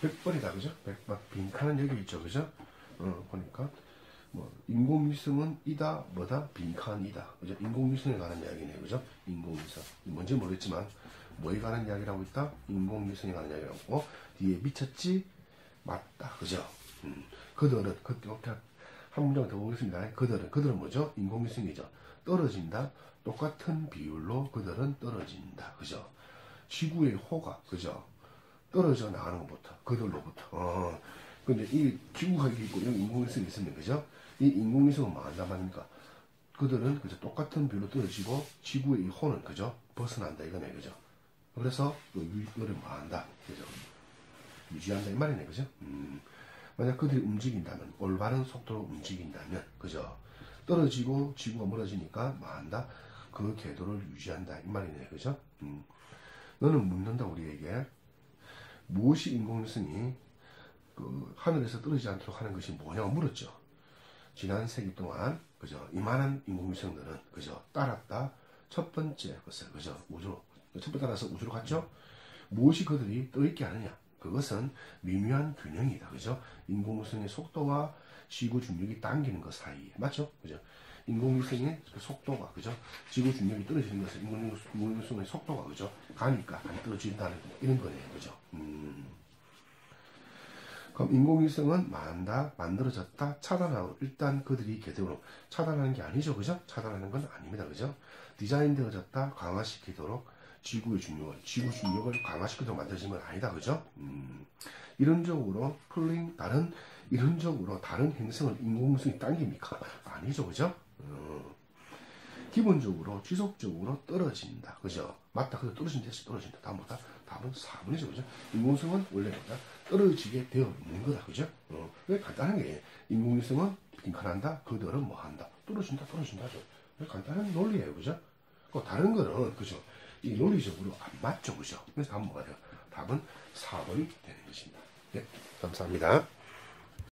100번이다, 그죠? 100번. 빈칸은 여기 있죠, 그죠? 어, 보니까. 뭐, 인공위성은 이다, 뭐다, 빈칸이다. 그죠? 인공위성에 관한 이야기네요, 그죠? 인공위성. 뭔지 모르겠지만, 뭐에 관한 이야기라고 있다? 인공위성에 관한 이야기라고. 뒤에 미쳤지? 맞다, 그죠? 음, 그들은, 그, 이렇게 한 문장 더 보겠습니다. 그들은, 그들은 뭐죠? 인공위성이죠. 떨어진다. 똑같은 비율로 그들은 떨어진다. 그죠? 지구의 호가, 그죠? 떨어져 나가는 것부터, 그들로부터. 어. 근데 이 지구가 있고 여기 인공위성이 있으면, 그죠? 이 인공위성은 뭐 한단 말입니까? 그들은 그죠? 똑같은 비율로 떨어지고 지구의 이 호는 그죠? 벗어난다 이거네, 그죠? 그래서 그 이거를 뭐 한다, 그죠? 유지한다 이 말이네, 그죠? 음. 만약 그들이 움직인다면 올바른 속도로 움직인다면, 그죠? 떨어지고 지구가 멀어지니까 뭐 한다? 그 궤도를 유지한다 이 말이네, 그죠? 음. 너는 묻는다 우리에게 무엇이 인공위성이 그 하늘에서 떨어지지 않도록 하는 것이 뭐냐고 물었죠. 지난 세기 동안 그죠 이만한 인공위성들은 그죠 따랐다 첫 번째 것을 그죠 우주로 첫 번째 따라서 우주로 갔죠. 무엇이 그들이 떠 있게 하느냐? 그것은 미묘한 균형이다. 그죠? 인공위성의 속도와 지구 중력이 당기는 것 사이에 맞죠? 그죠? 인공위성의 그 속도가 그죠? 지구 중력이 떨어지는 것은 인공위성의 속도가 그죠? 가니까 안 떨어진다는 이런 거네요. 그죠? 음. 그럼 인공위성은 만다, 만들어졌다, 차단하고 일단 그들이 개대로 차단하는 게 아니죠. 그죠? 차단하는 건 아닙니다. 그죠? 디자인되어졌다, 강화시키도록 지구의 중력을, 지구 중력을 강화시키도록 만들어진 건 아니다. 그죠? 음. 이론적으로 풀링, 다른, 이론적으로 다른 행성을 인공위성이 당깁니까? 아니죠. 그죠? 어. 기본적으로 지속적으로 떨어진다. 그죠? 맞다. 그래 떨어진다. 떨어진다. 다음보다 답은 4분이죠. 그죠? 인공위성은 원래 뭐다? 떨어지게 되어 있는 거다. 그죠? 어. 왜 간단한 게 인공위성은 빈칸한다. 그들은 뭐 한다. 떨어진다. 떨어진다죠. 간단한 논리예요. 그죠? 그 다른 거는 그죠? 이 논리적으로 안 맞죠. 그죠? 그래서 답은 뭐가 돼요? 답은 4번이 되는 것입니다. 네, 감사합니다.